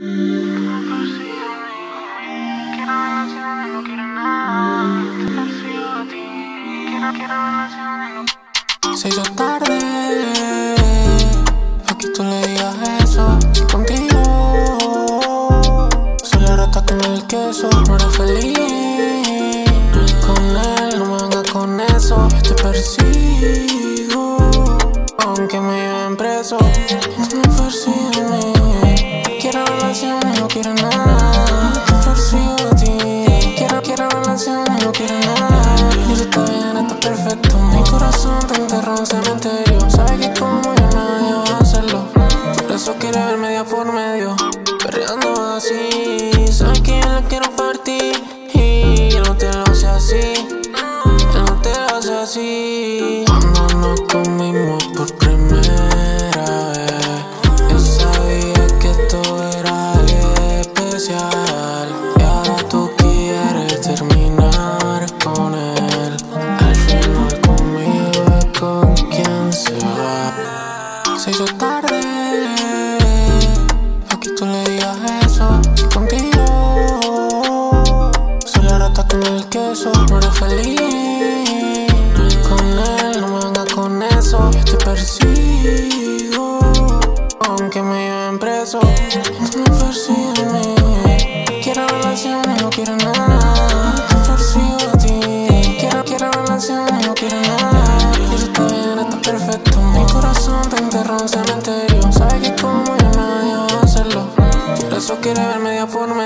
Se hizo tarde, aquí tú le digas eso contigo. Solo está con el queso, no feliz. Con él, no me vengas con eso. Yo te persigo, aunque me lleven preso. Y tú me persigues quiero nada. Persigo a ti. Quiero, quiero relaciones, no quiero nada. Y si está bien, está perfecto. Mi corazón te enterró en cementerio. Sabes que como yo nadie va a hacerlo. Por eso quiere ver media por medio. Perreando así. Sabes que yo la quiero partir. Y no te lo hace así. No te lo hace así. Hizo tarde. Aquí tú le digas eso contigo. Solo ahora está con el queso. No eres feliz. Con él, no me vengas con eso. Yo te persigo. Aunque me lleven preso. Tú me mí. Quiero relaciones, no quiero nada. Quiere ver media medio.